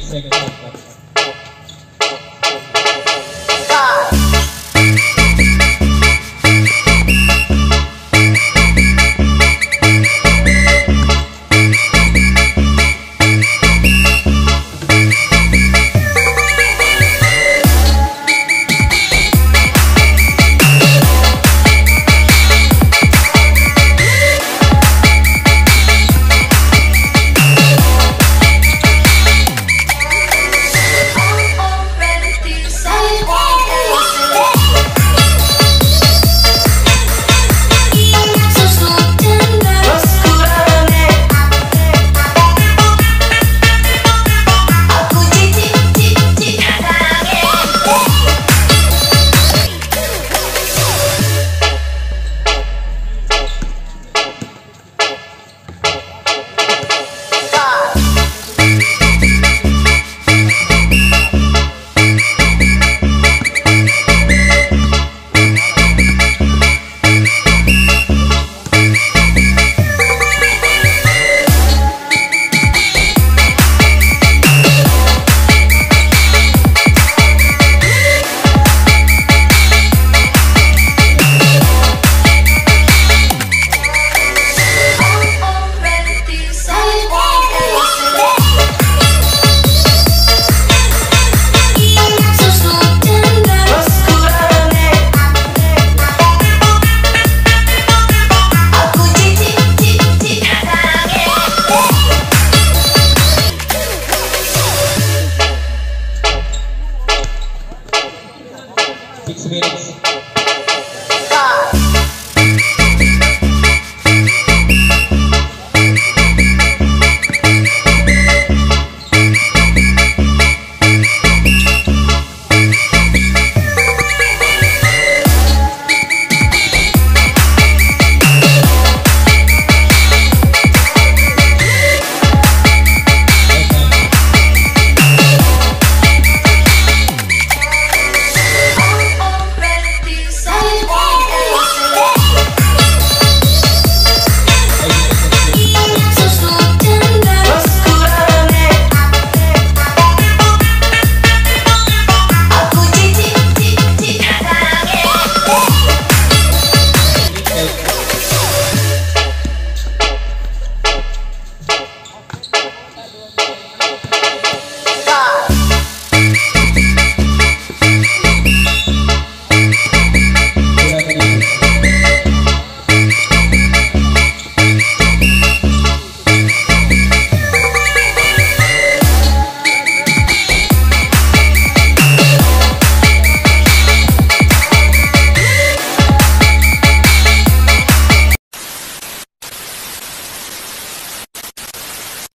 Big second. Pix Minas.